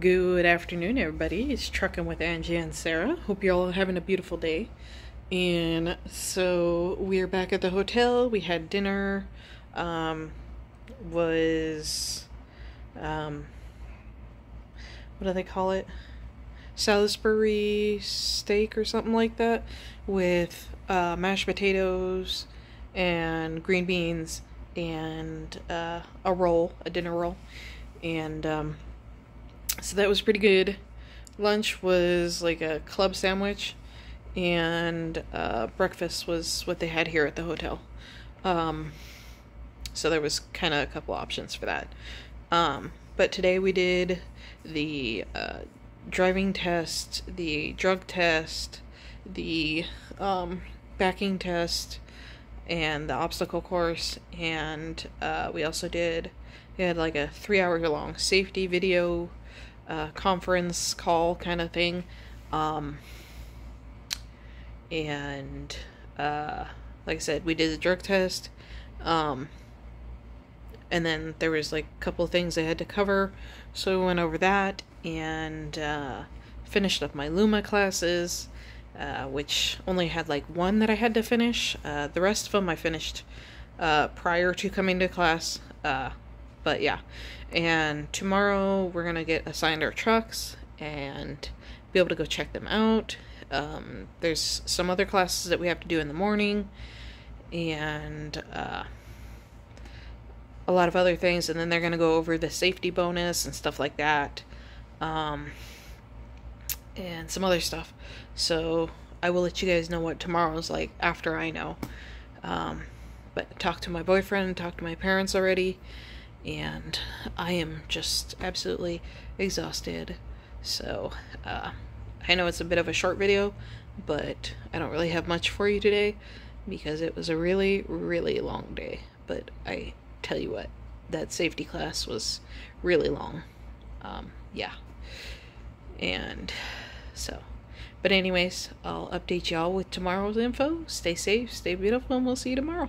Good afternoon, everybody. It's Trucking with Angie and Sarah. Hope you're all having a beautiful day. And so we're back at the hotel. We had dinner. Um, was um, what do they call it? Salisbury steak or something like that, with uh, mashed potatoes and green beans and uh, a roll, a dinner roll, and um, so that was pretty good. Lunch was like a club sandwich, and uh, breakfast was what they had here at the hotel. Um, so there was kind of a couple options for that. Um, but today we did the uh, driving test, the drug test, the um, backing test, and the obstacle course, and uh, we also did. We had like a three hour long safety video uh, conference call kind of thing. Um, and uh, like I said, we did the drug test. Um, and then there was like a couple of things I had to cover, so we went over that and uh, finished up my Luma classes, uh, which only had like one that I had to finish. Uh, the rest of them I finished uh, prior to coming to class. But yeah, and tomorrow we're gonna get assigned our trucks and be able to go check them out. Um, there's some other classes that we have to do in the morning, and uh, a lot of other things. And then they're gonna go over the safety bonus and stuff like that, um, and some other stuff. So I will let you guys know what tomorrow's like after I know. Um, but talk to my boyfriend, talk to my parents already and I am just absolutely exhausted. So, uh, I know it's a bit of a short video, but I don't really have much for you today because it was a really, really long day. But I tell you what, that safety class was really long. Um, yeah. And so, but anyways, I'll update y'all with tomorrow's info. Stay safe, stay beautiful, and we'll see you tomorrow.